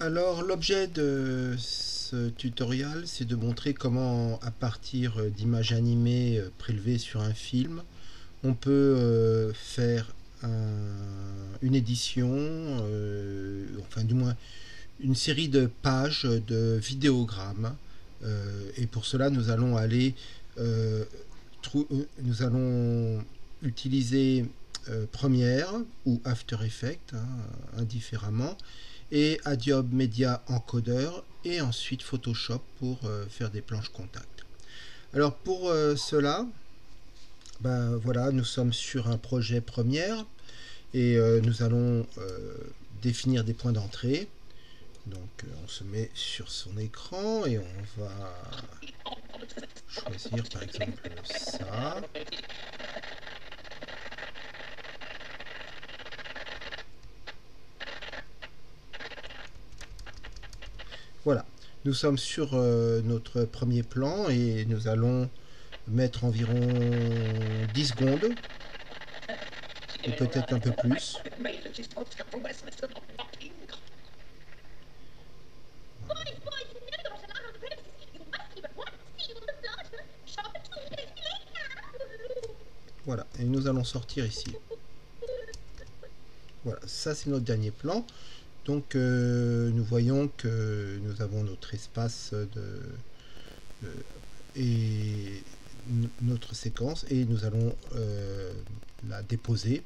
Alors l'objet de ce tutoriel c'est de montrer comment à partir d'images animées euh, prélevées sur un film on peut euh, faire une édition, euh, enfin du moins une série de pages de vidéogrammes. Et pour cela nous allons aller nous allons utiliser Premiere ou After Effects hein, indifféremment et Adobe Media Encoder et ensuite Photoshop pour euh, faire des planches contact. Alors pour euh, cela, ben voilà, nous sommes sur un projet première et euh, nous allons définir des points d'entrée. Donc on se met sur son écran et on va choisir par exemple ça. Voilà, nous sommes sur euh, notre premier plan et nous allons mettre environ 10 secondes ou peut-être un peu plus. Voilà, et nous allons sortir ici. Voilà, ça c'est notre dernier plan. Donc euh, nous voyons que nous avons notre espace de, et notre séquence et nous allons euh, la déposer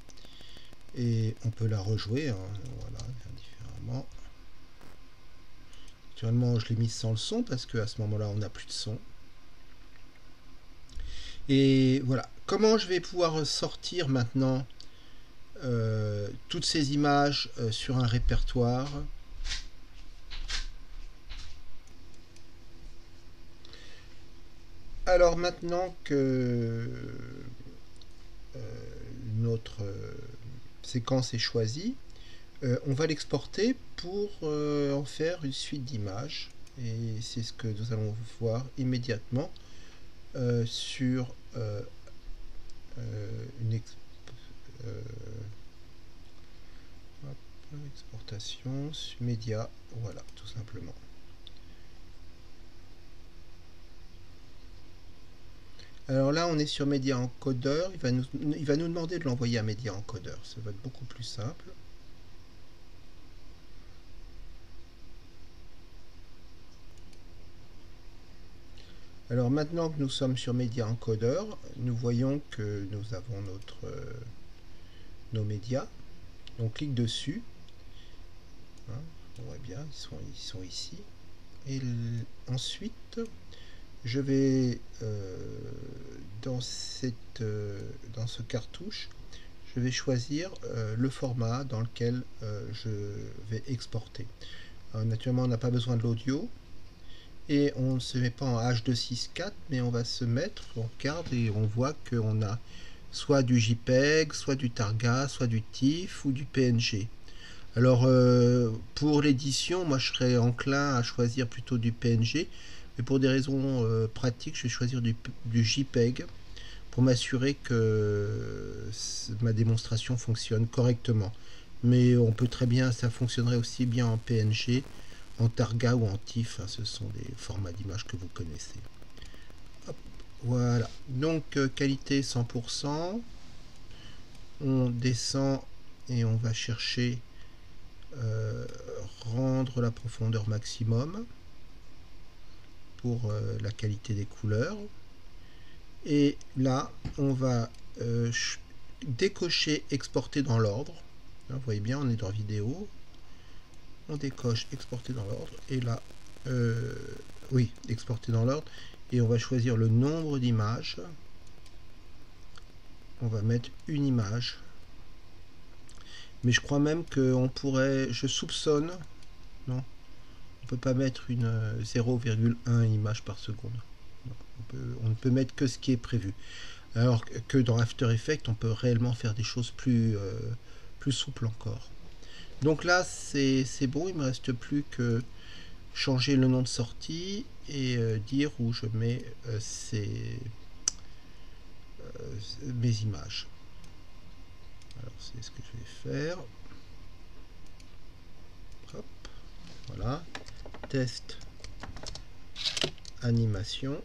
et on peut la rejouer hein, voilà, différemment. Naturellement je l'ai mise sans le son parce qu'à ce moment là on n'a plus de son. Et voilà, comment je vais pouvoir sortir maintenant euh, toutes ces images euh, sur un répertoire. Alors maintenant que euh, notre séquence est choisie, on va l'exporter pour en faire une suite d'images. Et c'est ce que nous allons voir immédiatement sur une, euh, exportation, média, voilà, tout simplement. Alors là, on est sur Media Encoder. Il va nous, il va nous demander de l'envoyer à Media Encoder. Ça va être beaucoup plus simple. Alors maintenant que nous sommes sur Media Encoder, nous voyons que nous avons notre euh, nos médias. On clique dessus. Hein, on voit bien, ils sont, ils sont ici. Et ensuite, je vais euh, dans, cette, euh, dans ce cartouche, je vais choisir euh, le format dans lequel je vais exporter. naturellement, on n'a pas besoin de l'audio. Et on ne se met pas en H264, mais on va se mettre, on regarde et on voit qu'on a soit du JPEG, soit du Targa, soit du TIFF ou du PNG. Alors euh, pour l'édition, moi je serais enclin à choisir plutôt du PNG, mais pour des raisons euh, pratiques, je vais choisir du, JPEG pour m'assurer que ma démonstration fonctionne correctement. Mais on peut très bien, ça fonctionnerait aussi bien en PNG, en Targa ou en TIFF, hein, ce sont des formats d'image que vous connaissez. Voilà, donc euh, qualité 100%. On descend et on va chercher euh, rendre la profondeur maximum pour euh, la qualité des couleurs. Et là, on va décocher exporter dans l'ordre. Vous voyez bien, on est dans vidéo. On décoche exporter dans l'ordre. Et là, oui, exporter dans l'ordre et on va choisir le nombre d'images. On va mettre une image. Mais je crois même qu'on pourrait je soupçonne non on peut pas mettre une 0,1 euh, image par seconde. On, ne peut mettre que ce qui est prévu. Alors que dans After Effects on peut réellement faire des choses plus euh, plus souples encore. Donc là c'est bon il me reste plus que changer le nom de sortie et euh, dire où je mets euh, euh, mes images. Alors c'est ce que je vais faire. Voilà. test animation.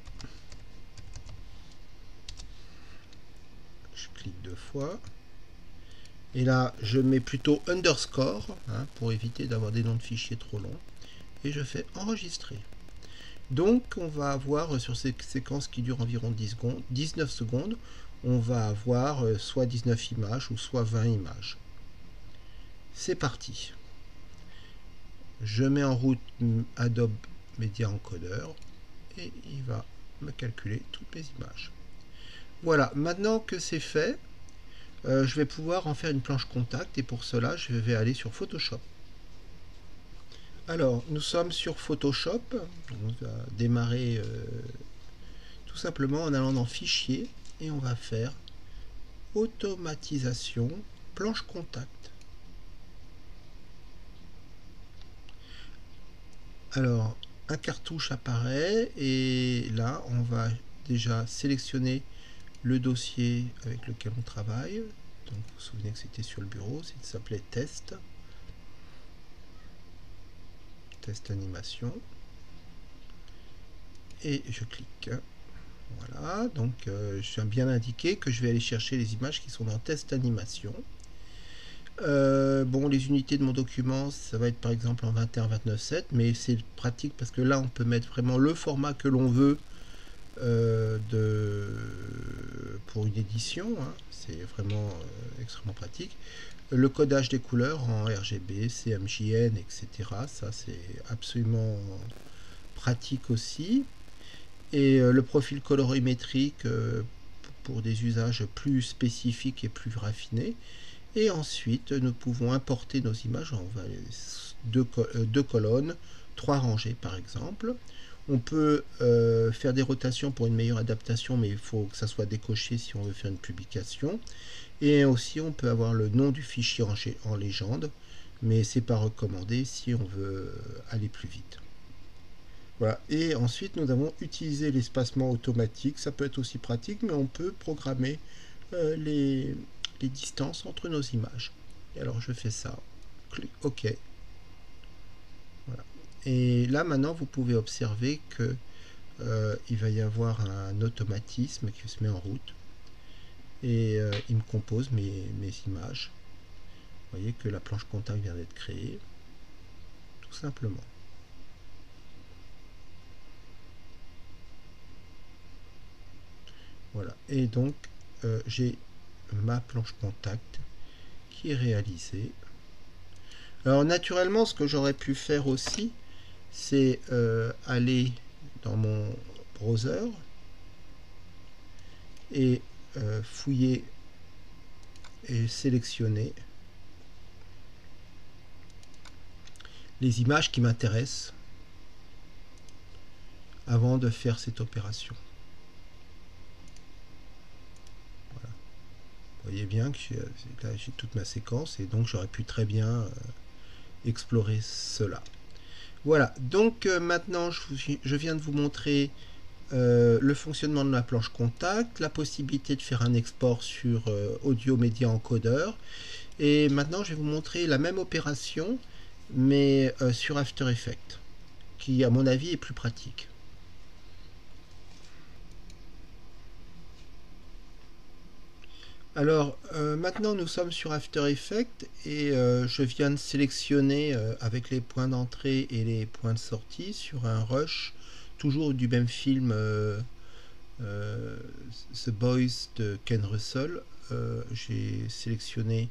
Je clique deux fois. Et là, je mets plutôt underscore hein, pour éviter d'avoir des noms de fichiers trop longs. Et je fais enregistrer. Donc, on va avoir sur ces séquences qui durent environ 10 secondes, 19 secondes, on va avoir euh, soit 19 images ou soit 20 images. C'est parti. Je mets en route Adobe Media Encoder et il va me calculer toutes mes images. Voilà, maintenant que c'est fait, euh, je vais pouvoir en faire une planche contact et pour cela je vais aller sur Photoshop. Alors, nous sommes sur Photoshop, on va démarrer euh, tout simplement en allant dans Fichier et on va faire Automatisation, planche contact. Alors, un cartouche apparaît et là, on va déjà sélectionner le dossier avec lequel on travaille. Donc, vous vous souvenez que c'était sur le bureau, ça s'appelait test. Test animation. Et je clique. Voilà, donc euh, je suis bien indiqué que je vais aller chercher les images qui sont dans test animation. Euh, bon, les unités de mon document, ça va être par exemple en 21-29-7, mais c'est pratique parce que là, on peut mettre vraiment le format que l'on veut euh, de, pour une édition. Hein. C'est vraiment euh, extrêmement pratique. Le codage des couleurs en RGB, CMJN, etc. Ça, c'est absolument pratique aussi. Et le profil colorimétrique pour des usages plus spécifiques et plus raffinés. Et ensuite, nous pouvons importer nos images. Euh, deux colonnes, trois rangées par exemple. On peut euh, faire des rotations pour une meilleure adaptation, mais il faut que ça soit décoché si on veut faire une publication. Et aussi, on peut avoir le nom du fichier en, en légende, mais c'est pas recommandé si on veut aller plus vite. Voilà. Et ensuite, nous avons utilisé l'espacement automatique. Ça peut être aussi pratique, mais on peut programmer euh, les, distances entre nos images. Et alors je fais ça, clic OK. Et là maintenant vous pouvez observer que euh, il va y avoir un automatisme qui se met en route et euh, il me compose mes, mes images. Vous voyez que la planche contact vient d'être créée, tout simplement. Voilà, et donc euh, j'ai ma planche contact qui est réalisée. Alors naturellement, ce que j'aurais pu faire aussi, c'est euh, aller dans mon browser et euh, fouiller et sélectionner les images qui m'intéressent avant de faire cette opération. Vous voyez bien que j'ai toute ma séquence et donc j'aurais pu très bien euh, explorer cela. Voilà, donc euh, maintenant je, viens de vous montrer euh, le fonctionnement de la planche contact, la possibilité de faire un export sur Audio Media Encoder et maintenant je vais vous montrer la même opération mais sur After Effects qui à mon avis est plus pratique. Alors euh, maintenant nous sommes sur After Effects et euh, je viens de sélectionner euh, avec les points d'entrée et les points de sortie sur un rush toujours du même film The Boys de Ken Russell. J'ai sélectionné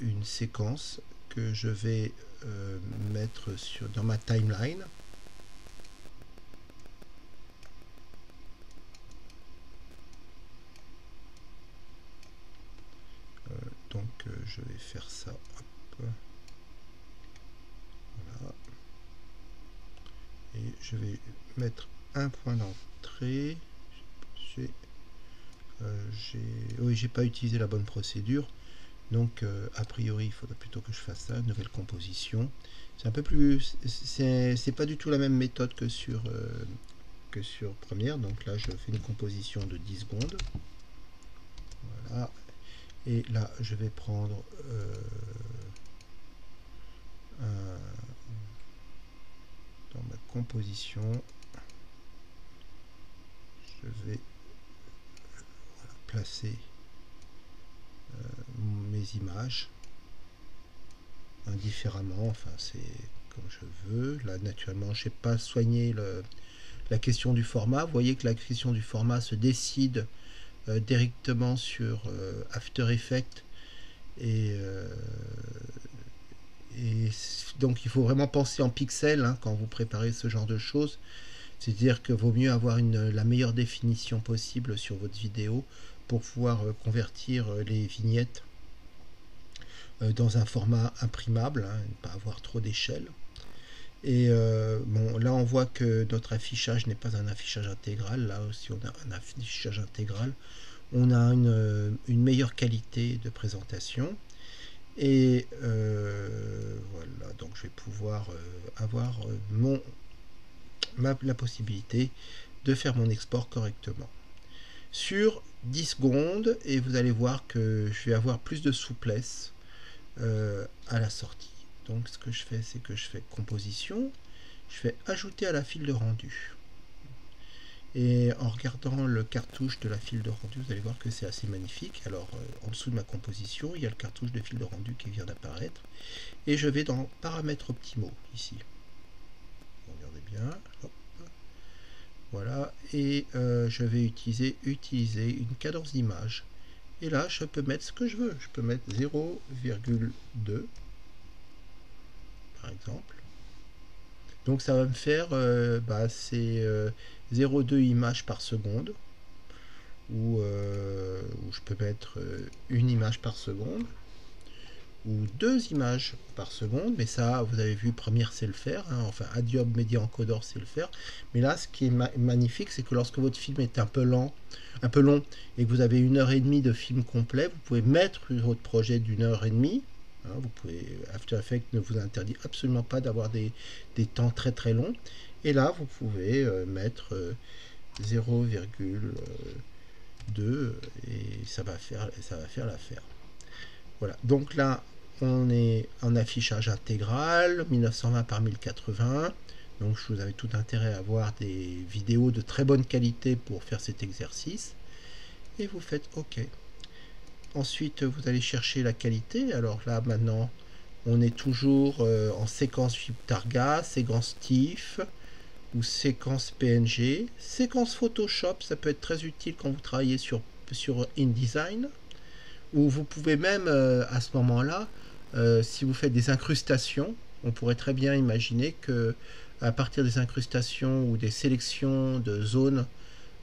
une séquence que je vais mettre sur, dans ma timeline. Je vais faire ça voilà. Et je vais mettre un point d'entrée. J'ai euh, oui j'ai pas utilisé la bonne procédure. Donc euh, a priori il faudrait plutôt que je fasse ça nouvelle composition. C'est un peu plus c'est pas du tout la même méthode que sur que sur première. Donc là je fais une composition de 10 secondes et là je vais prendre euh, composition. Je vais placer euh, mes images indifféremment. Enfin, c'est comme je veux. Là, naturellement, je n'ai pas soigné la question du format. Vous voyez que la question du format se décide directement sur euh, After Effects et, et donc il faut vraiment penser en pixels hein, quand vous préparez ce genre de choses. C'est-à-dire que vaut mieux avoir une, la meilleure définition possible sur votre vidéo pour pouvoir euh, convertir euh, les vignettes euh, dans un format imprimable, hein, ne pas avoir trop d'échelle. Et bon, là on voit que notre affichage n'est pas un affichage intégral. Là aussi on a un affichage intégral. On a une, une meilleure qualité de présentation. Et voilà, donc je vais pouvoir avoir mon, la possibilité de faire mon export correctement. Sur 10 secondes et vous allez voir que je vais avoir plus de souplesse euh, à la sortie. Donc ce que je fais, c'est que je fais composition, je vais ajouter à la file de rendu. Et en regardant le cartouche de la file de rendu, vous allez voir que c'est assez magnifique. Alors euh, en dessous de ma composition, il y a le cartouche de file de rendu qui vient d'apparaître. Et je vais dans paramètres optimaux ici. Regardez bien. Voilà, et euh, je vais utiliser, utiliser une cadence d'image. Et là, je peux mettre ce que je veux. Je peux mettre 0,2 exemple. Donc ça va me faire, euh, bah, c'est 0,2 euh, images par seconde. Ou, ou, je peux mettre une image par seconde ou deux images par seconde, mais ça, vous avez vu, Premiere sait le faire, hein, enfin Adobe Media Encoder sait le faire. Mais là, ce qui est magnifique, c'est que lorsque votre film est un peu lent, un peu long, et que vous avez une heure et demie de film complet, vous pouvez mettre votre projet d'une heure et demie. Hein, vous pouvez, After Effects ne vous interdit absolument pas d'avoir des, temps très très longs. Et là, vous pouvez euh, mettre 0,2 euh, et ça va faire, ça va faire l'affaire. Voilà, donc là, on est en affichage intégral, 1920 par 1080. Donc vous avez tout intérêt à avoir des vidéos de très bonne qualité pour faire cet exercice. Et vous faites OK. Ensuite, vous allez chercher la qualité. Alors là, maintenant, on est toujours euh, en séquence Targa, séquence TIFF ou séquence PNG. Séquence Photoshop, ça peut être très utile quand vous travaillez sur, sur InDesign. Ou vous pouvez même, euh, à ce moment-là, euh, si vous faites des incrustations, on pourrait très bien imaginer que à partir des incrustations ou des sélections de zones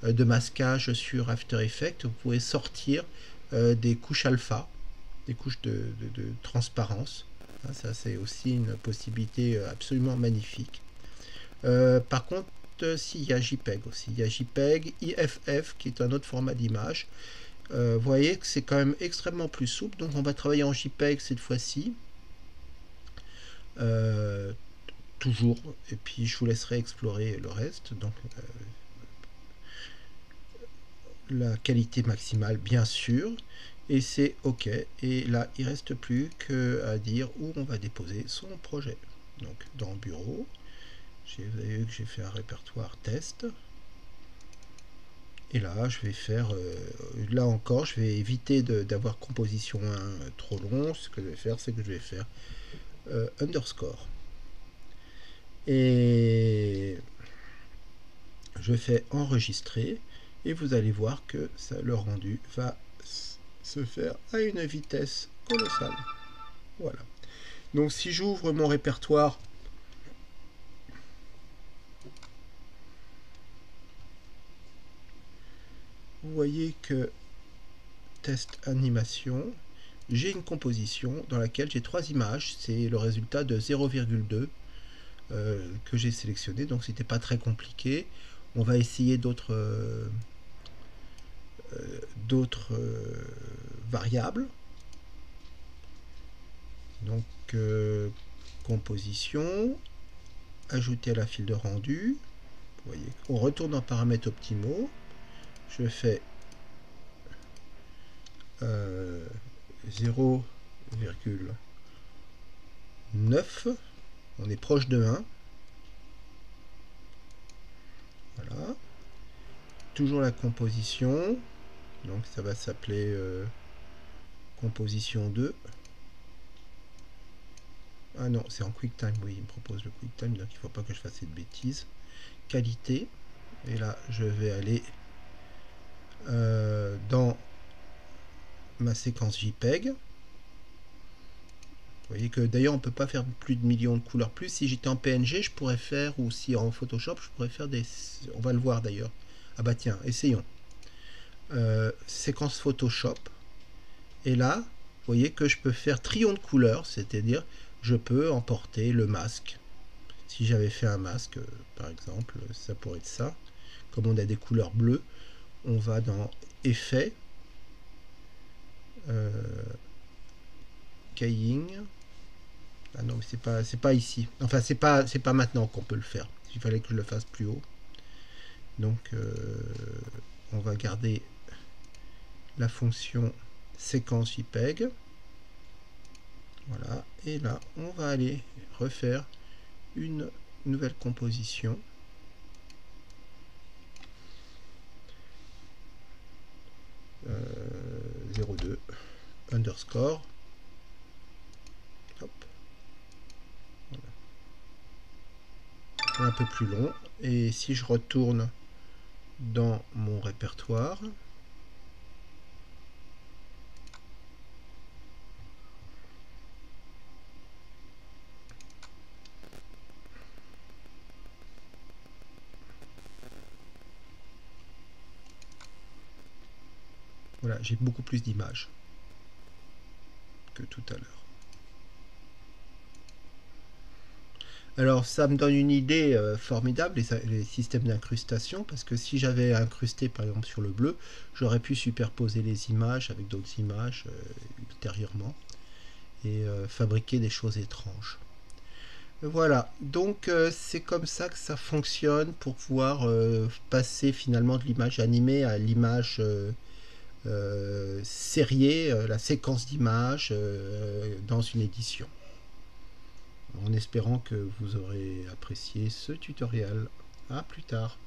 de masquage sur After Effects, vous pouvez sortir euh, des couches alpha, des couches de, transparence. Hein, ça, c'est aussi une possibilité absolument magnifique. par contre, s'il y a JPEG aussi, il y a JPEG, IFF qui est un autre format d'image. Euh, vous voyez que c'est quand même extrêmement plus souple. Donc on va travailler en JPEG cette fois-ci. Euh, toujours. Et puis je vous laisserai explorer le reste. Donc euh, la qualité maximale bien sûr. Et c'est OK. Et là, il reste plus qu'à dire où on va déposer son projet. Donc dans Bureau, vous avez vu que j'ai fait un répertoire test. Et là, je vais faire, euh, là encore, je vais éviter d'avoir composition 1 trop long. Ce que je vais faire, c'est que je vais faire euh, underscore. Et je fais enregistrer. Et vous allez voir que le rendu va se faire à une vitesse colossale. Voilà. Donc si j'ouvre mon répertoire vous voyez que test animation, j'ai une composition dans laquelle j'ai trois images. C'est le résultat de 0,2 euh, que j'ai sélectionné. Donc c'était pas très compliqué. On va essayer d'autres euh, euh, d'autres variables. Donc composition, ajouter à la file de rendu. Vous voyez, on retourne en paramètres optimaux je fais 0,9 euh, on est proche de 1 toujours la composition. Donc ça va s'appeler euh, composition 2. Ah non, c'est en QuickTime, oui, il me propose le QuickTime, donc il ne faut pas que je fasse cette bêtise. Qualité, et là je vais aller euh, dans ma séquence JPEG. Vous voyez que d'ailleurs on peut pas faire plus de millions de couleurs plus. Si j'étais en PNG, je pourrais faire, ou si en Photoshop, je pourrais faire des... On va le voir d'ailleurs. Ah bah tiens, essayons. Euh, séquence Photoshop. Et là, vous voyez que je peux faire trion de couleurs, c'est-à-dire je peux emporter le masque. Si j'avais fait un masque, par exemple, ça pourrait être ça. Comme on a des couleurs bleues, on va dans Effet, euh. Ah non, c'est pas, c'est pas ici. Enfin, c'est pas, c'est pas maintenant qu'on peut le faire. Il fallait que je le fasse plus haut. Donc, euh, on va garder la fonction séquence JPEG. Voilà, et là, on va aller refaire une nouvelle composition. Euh, 02 underscore Hop. Peu plus long et si je retourne dans mon répertoire Voilà, j'ai beaucoup plus d'images que tout à l'heure. Alors ça me donne une idée euh, formidable, les, systèmes d'incrustation, parce que si j'avais incrusté par exemple sur le bleu, j'aurais pu superposer les images avec d'autres images euh, ultérieurement et euh, fabriquer des choses étranges. Voilà, donc c'est comme ça que ça fonctionne pour pouvoir passer finalement de l'image animée à l'image euh, la séquence d'images dans une édition. En espérant que vous aurez apprécié ce tutoriel. A plus tard.